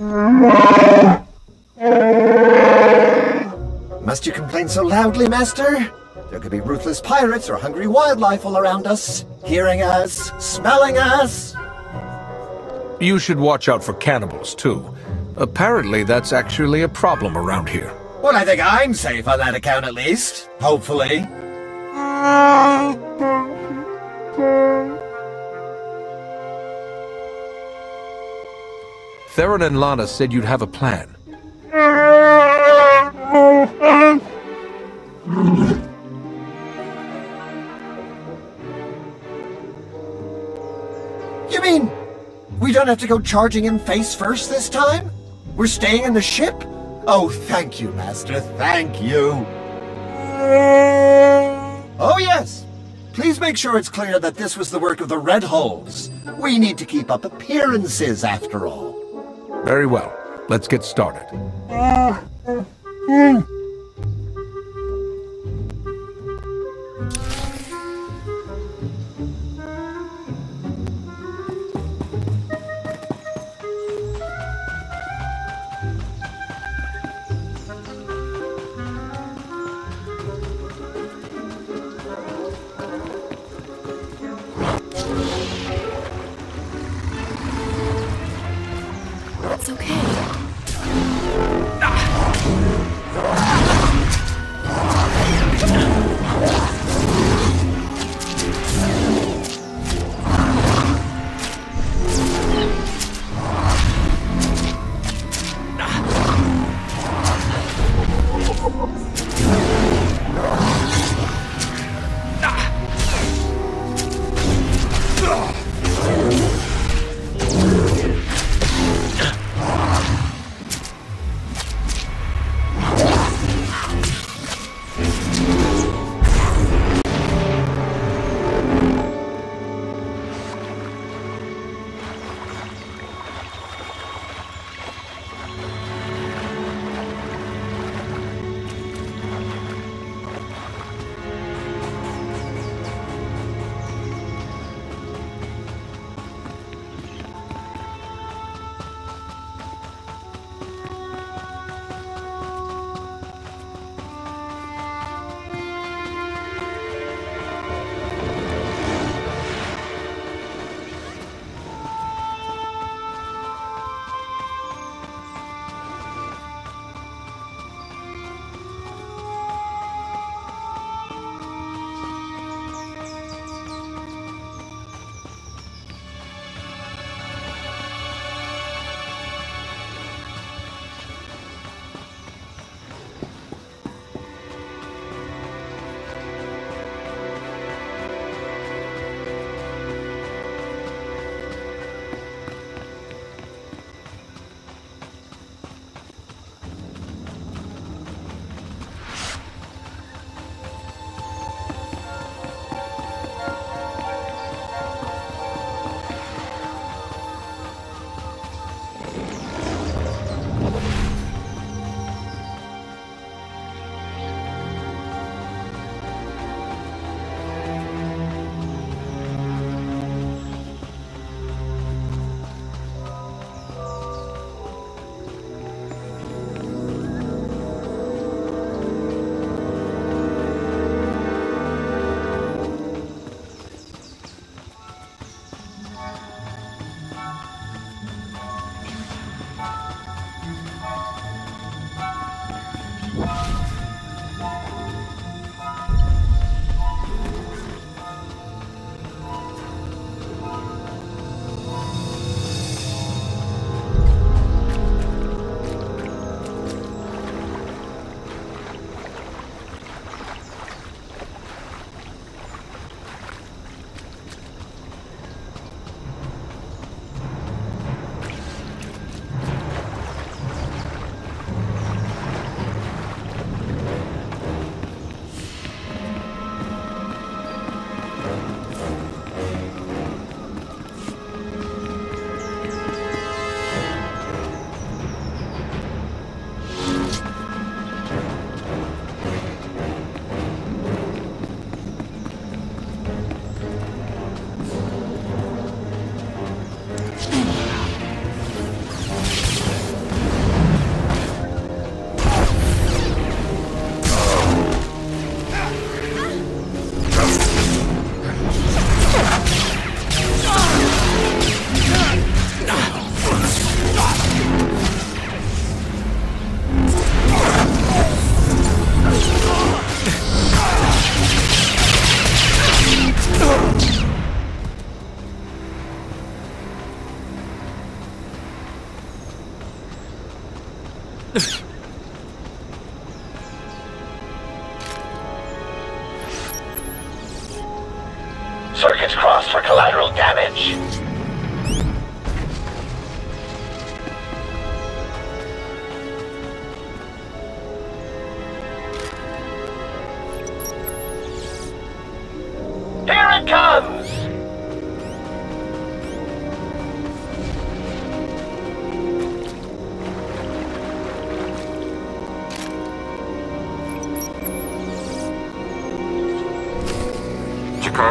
Must you complain so loudly, Master? There could be ruthless pirates or hungry wildlife all around us, hearing us, smelling us. You should watch out for cannibals, too. Apparently, that's actually a problem around here. Well, I think I'm safe on that account at least. Hopefully. Theron and Lana said you'd have a plan. You mean we don't have to go charging in face first this time? We're staying in the ship? Oh, thank you, Master. Thank you. Oh, yes. Please make sure it's clear that this was the work of the Red Holes. We need to keep up appearances, after all. Very well. Let's get started. Uh, mm.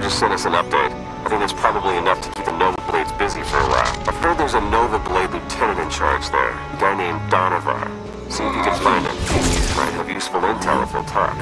Just sent us an update. I think that's probably enough to keep the Nova Blades busy for a while. I've heard there's a Nova Blade lieutenant in charge there, a guy named Donovar. See if you can find him. Might have useful intel if he'll talk.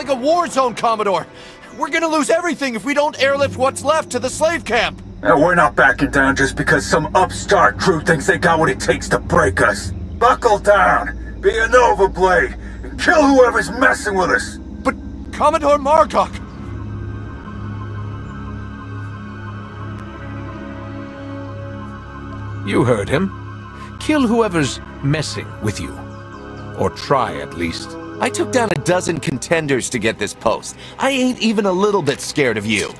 Like a war zone, Commodore. We're gonna lose everything if we don't airlift what's left to the slave camp. And we're not backing down just because some upstart crew thinks they got what it takes to break us. Buckle down, be a Nova Blade, and kill whoever's messing with us. But Commodore Margok, You heard him. Kill whoever's messing with you. Or try, at least. I took down a dozen contenders to get this post. I ain't even a little bit scared of you.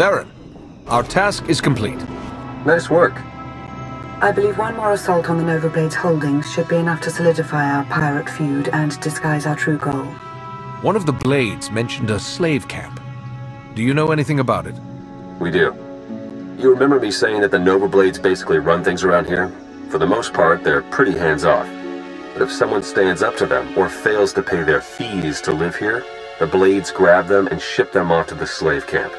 Theron, our task is complete. Nice work. I believe one more assault on the Nova Blades holdings should be enough to solidify our pirate feud and disguise our true goal. One of the Blades mentioned a slave camp. Do you know anything about it? We do. You remember me saying that the Nova Blades basically run things around here? For the most part, they're pretty hands-off. But if someone stands up to them or fails to pay their fees to live here, the Blades grab them and ship them off to the slave camp.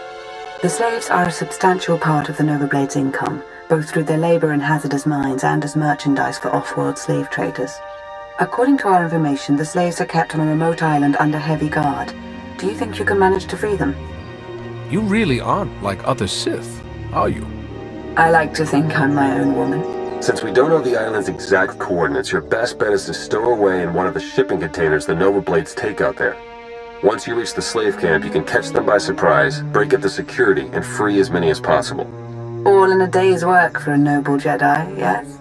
The slaves are a substantial part of the Nova Blades' income, both through their labor in hazardous mines and as merchandise for off-world slave traders. According to our information, the slaves are kept on a remote island under heavy guard. Do you think you can manage to free them? You really aren't like other Sith, are you? I like to think I'm my own woman. Since we don't know the island's exact coordinates, your best bet is to stow away in one of the shipping containers the Nova Blades take out there. Once you reach the slave camp, you can catch them by surprise, break up the security, and free as many as possible. All in a day's work for a noble Jedi, yes?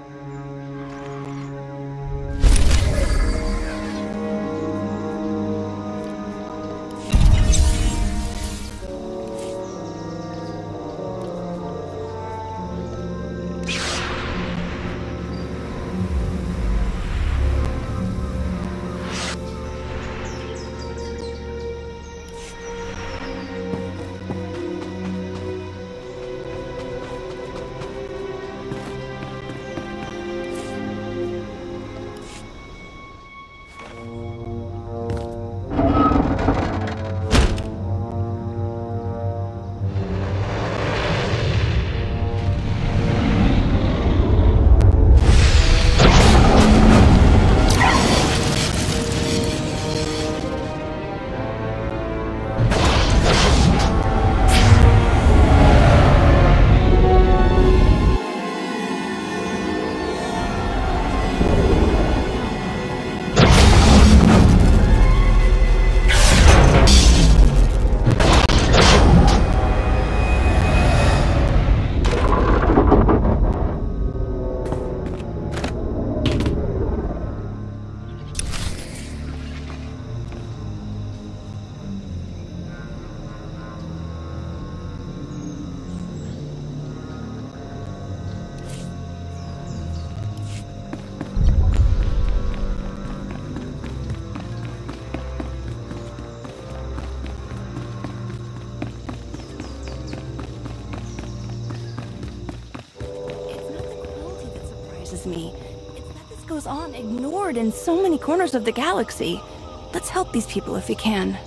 Goes on ignored in so many corners of the galaxy. Let's help these people if we can.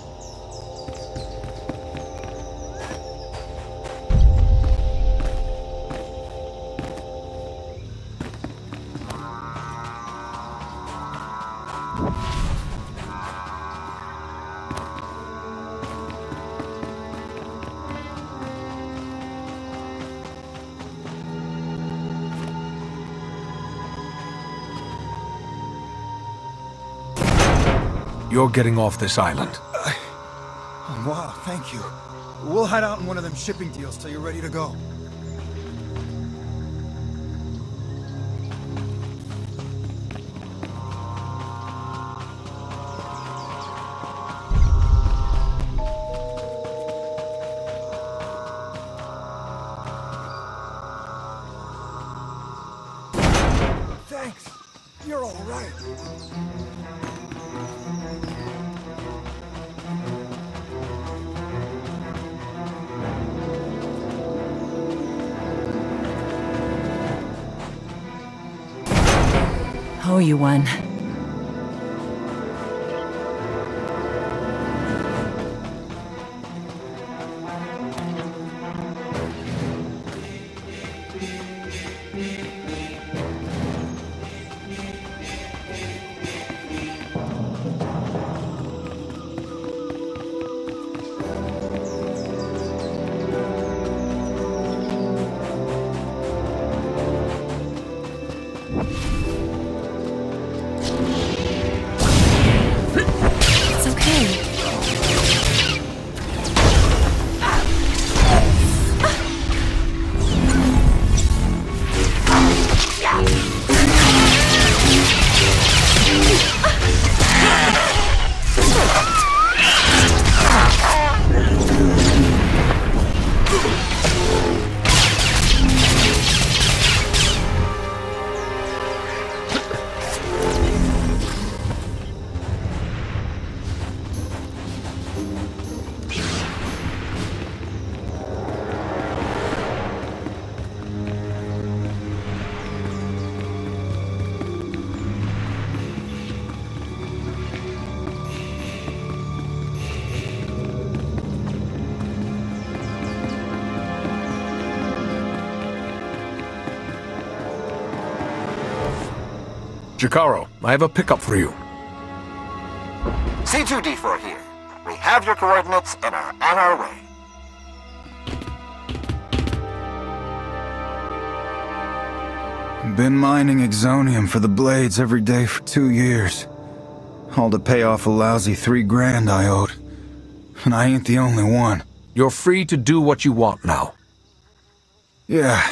You're getting off this island. Oh, wow, thank you. We'll hide out in one of them shipping deals till you're ready to go. Thanks. You're all right. Owe you one. Jakarro, I have a pickup for you. C2D4 here. We have your coordinates and are on our way. Been mining exonium for the blades every day for two years. All to pay off a lousy three grand I owed. And I ain't the only one. You're free to do what you want now. Yeah,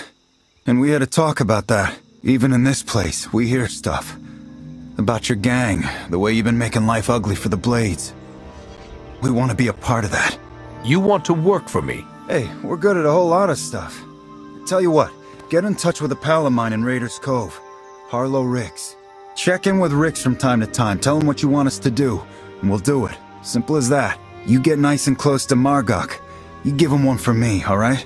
and we had a talk about that. Even in this place, we hear stuff. About your gang, the way you've been making life ugly for the Blades. We want to be a part of that. You want to work for me? Hey, we're good at a whole lot of stuff. Tell you what, get in touch with a pal of mine in Raiders Cove, Harlow Ricks. Check in with Ricks from time to time, tell him what you want us to do, and we'll do it. Simple as that. You get nice and close to Margok. You give him one for me, alright?